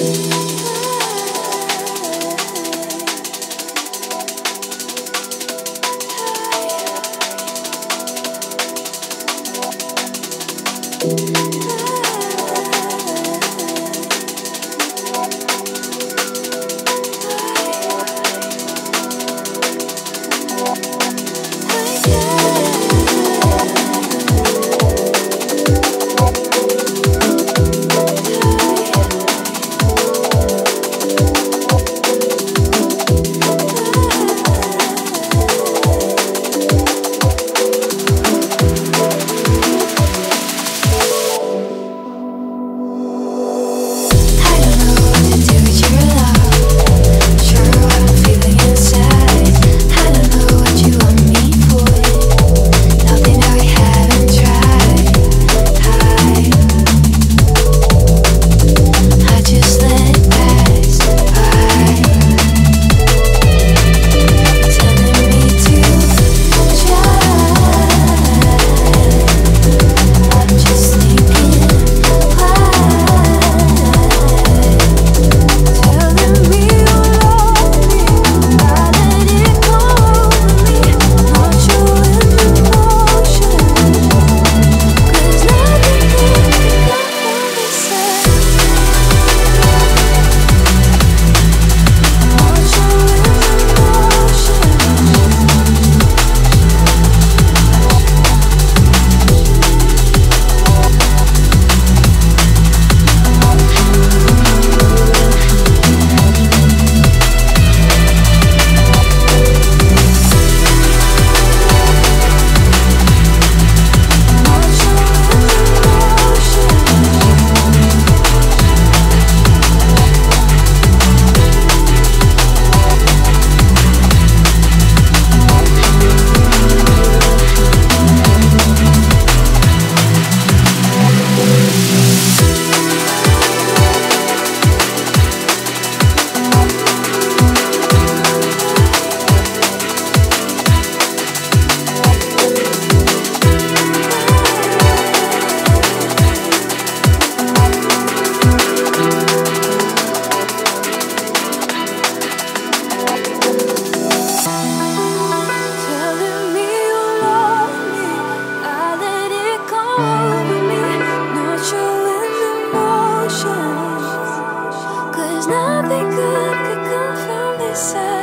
you Cause nothing good could come from this side.